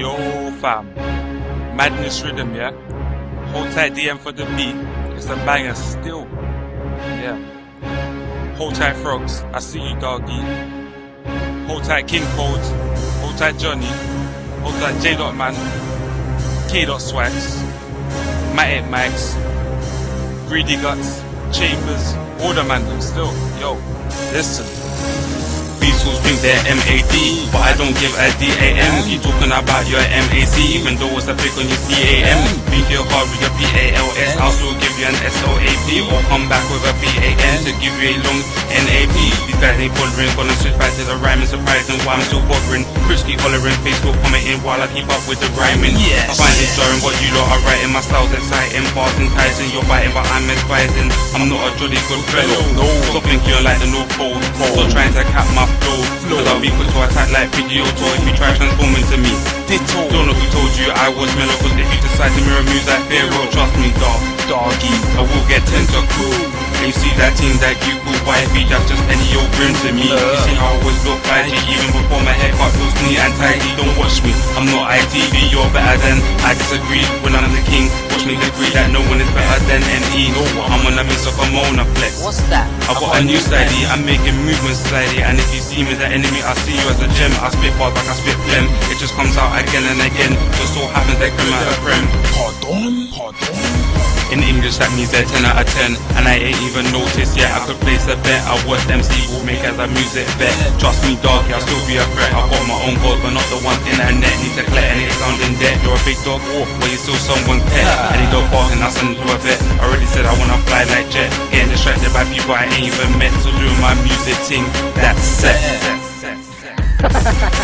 Yo, fam. Madness Riddim, yeah? Hold tight DM for the beat. It's a banger still. Yeah. Hold tight frogs. I see you, doggy. Hold tight King Cold. Hold tight Johnny. Hold tight J. Dot Man. K. Dot Swags. Matic Mags. Greedy Guts. Chambers. All the man them still. Yo, listen. These fools think they're MAD, but I don't give a DAM. You talking about your MAC, even though it's a pick on your CAM. Think you're hard with your PALS, I'll still give you an SOAP, or come back with a BAN to give you a long NAP. These guys ain't bothering, gonna switch back to the rhyming, surprising why I'm still bothering. Chris keep hollering, Facebook commenting while I keep up with the rhyming. Yes. I find it jarring what you lot are writing, my style's exciting, bars enticing, you're biting, but I'm advising. I'm not a jolly good fellow. No. Stop thinking you're like the North Pole. Stop trying to cap my flow. Cause I'll be quick to attack like video toy if you try transforming to me. Ditto. Don't know who told you I was mellow, cause if you decide to mirror music like Pharaoh, trust me, dog. Doggy. I will get tentacle. And you see that team that you cool wifey, that's just any old grin to me. You see how I always look 5G, even before my haircut looks neat and tidy. Don't watch me, ITV, you're better than. I disagree when I'm the king. Watch me agree that no one is better than NE. I'm on a miss of a Mona flex. What's that? I got a new styley, I'm making movements slightly And if you see me as an enemy, I see you as a gem I spit bars like I spit phlegm It just comes out again and again Just so happens they come out of creme Pardon? Pardon? In English that means they're 10 out of 10 And I ain't even noticed yet I could place a bet I was MC will make as a music bet Trust me dog, yeah, I'll still be a threat I got my own goals but not the ones in the net Need to collect and it's sounding dead You're a big dog, oh, well you still someone pet. Any dog barking, I send to a vet I already said I wanna fly like jet. Getting distracted by people I ain't even met. To do my music thing, that's set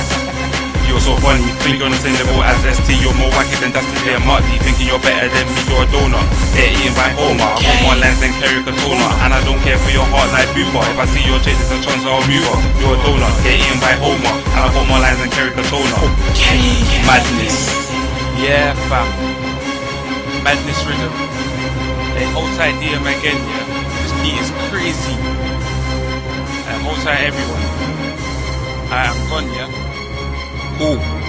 You're so funny, think you're on the same level as ST You're more wacky than Dusty J and Marty Thinking you're better than me, you're a donut They're eating by Homer I got more lines than Kerry Katona And I don't care for your heart like Booba If I see your chase, it's a chance I'll move her You're a donut, get eaten by Homer And I got more lines than Kerry Katona Madness Yeah, fam. Madness Riddim. They hold tight DM again, yeah. This beat is crazy. And hold tight everyone. I am gone, yeah. 五